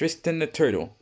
Tristan the Turtle.